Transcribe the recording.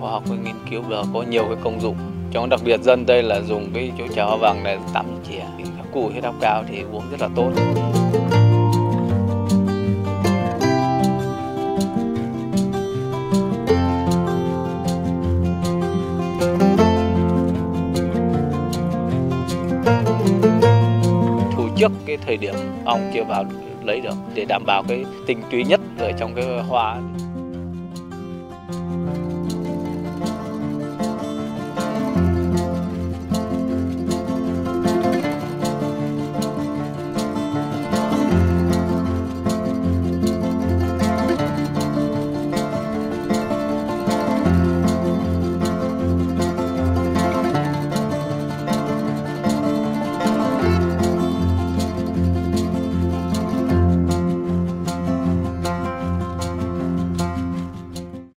Khoa học nghiên cứu là có nhiều cái công dụng. Trong đặc biệt dân đây là dùng cái chỗ trà hoa vàng này tắm chè các cụ huyết áp cao thì uống rất là tốt. Thủ trước cái thời điểm ong chưa vào lấy được để đảm bảo cái tinh túy nhất ở trong cái hoa